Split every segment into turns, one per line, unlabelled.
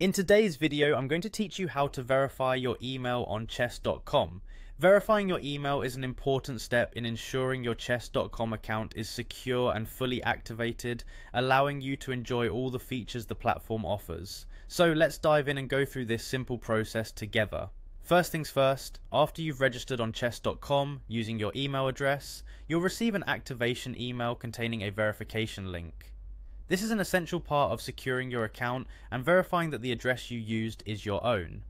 In today's video, I'm going to teach you how to verify your email on chess.com. Verifying your email is an important step in ensuring your chess.com account is secure and fully activated, allowing you to enjoy all the features the platform offers. So let's dive in and go through this simple process together. First things first, after you've registered on chess.com using your email address, you'll receive an activation email containing a verification link. This is an essential part of securing your account and verifying that the address you used is your own.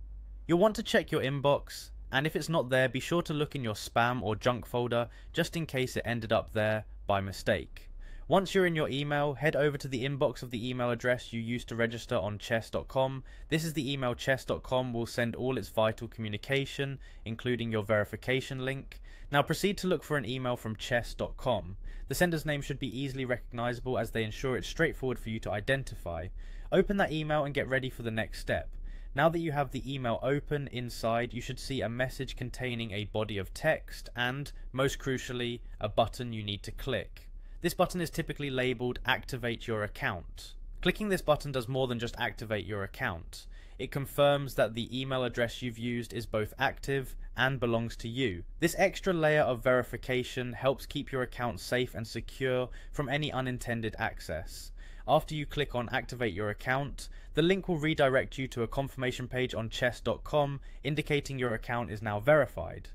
You'll want to check your inbox, and if it's not there, be sure to look in your spam or junk folder just in case it ended up there by mistake. Once you're in your email, head over to the inbox of the email address you used to register on chess.com. This is the email chess.com will send all its vital communication, including your verification link. Now proceed to look for an email from chess.com. The sender's name should be easily recognizable as they ensure it's straightforward for you to identify. Open that email and get ready for the next step. Now that you have the email open inside, you should see a message containing a body of text and, most crucially, a button you need to click. This button is typically labelled Activate Your Account. Clicking this button does more than just activate your account. It confirms that the email address you've used is both active and belongs to you. This extra layer of verification helps keep your account safe and secure from any unintended access. After you click on activate your account, the link will redirect you to a confirmation page on chess.com indicating your account is now verified.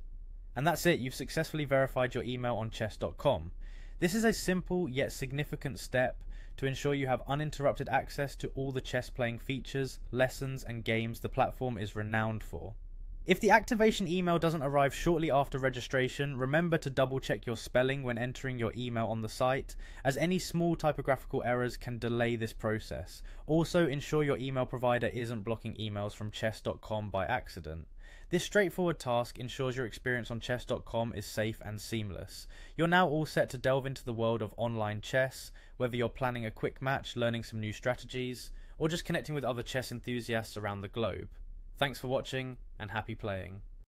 And that's it, you've successfully verified your email on chess.com. This is a simple yet significant step to ensure you have uninterrupted access to all the chess playing features, lessons, and games the platform is renowned for. If the activation email doesn't arrive shortly after registration, remember to double check your spelling when entering your email on the site, as any small typographical errors can delay this process. Also, ensure your email provider isn't blocking emails from chess.com by accident. This straightforward task ensures your experience on chess.com is safe and seamless. You're now all set to delve into the world of online chess, whether you're planning a quick match, learning some new strategies, or just connecting with other chess enthusiasts around the globe. Thanks for watching, and happy playing.